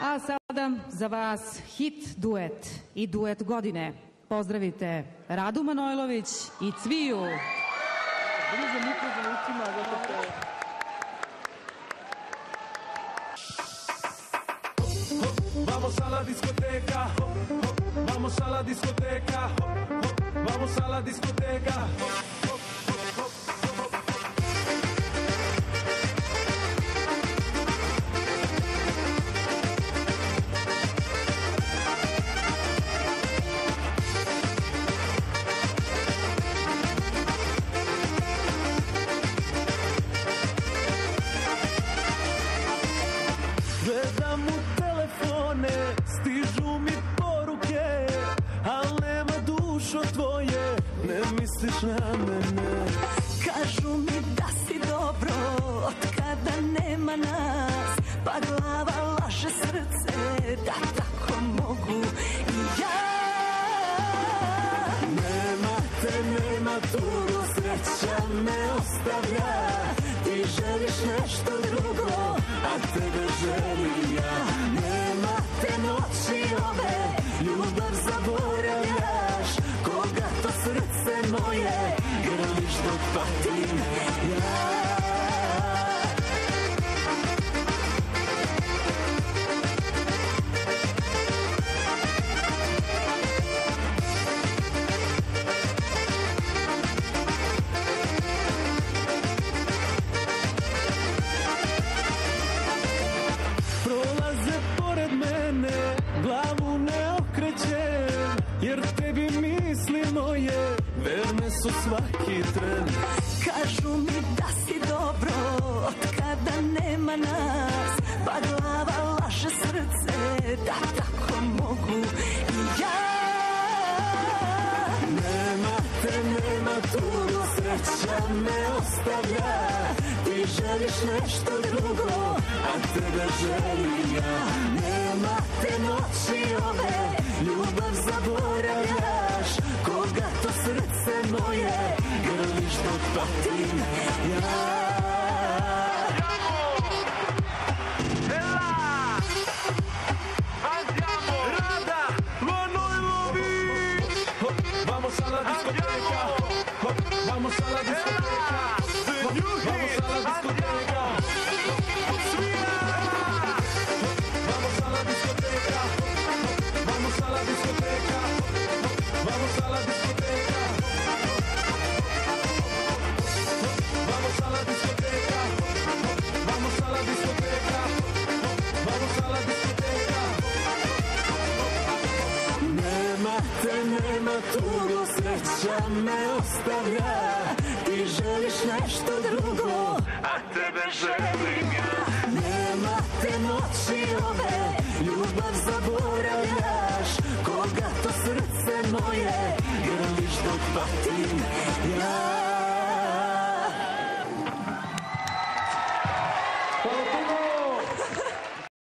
A sada za vas hit duet i duet godine. Pozdravite Radu Manojlović i Cviju. Vamos a la discoteca, vamos a la discoteca, vamos a la discoteca. Misliš na mene Kažu mi da si dobro od kada nema nas Pa glava laže srce da tako mogu i ja. Nema te, nema tu, sreća me ostavlja. Ti želiš nešto drugo, a tebe želim ja moje, dok patim ja verne su svaki tren. Kažu mi da si dobro od kada nema nas Pa glava laže srce da tako mogu i ja. Nema te, nema tu, sreća me ostavlja. Ti želiš nešto drugo, a tebe želim ja. Nema te noći ove, moje, dok patim ja Vamos a la discoteca Vamos a la discoteca te, nema tu, sreća me ostavlja. Ti želiš nešto drugo, a tebe želim ja. Nema te noći ove, ljubav zaboravljaš. Koga to srce moje, grliš dok patim ja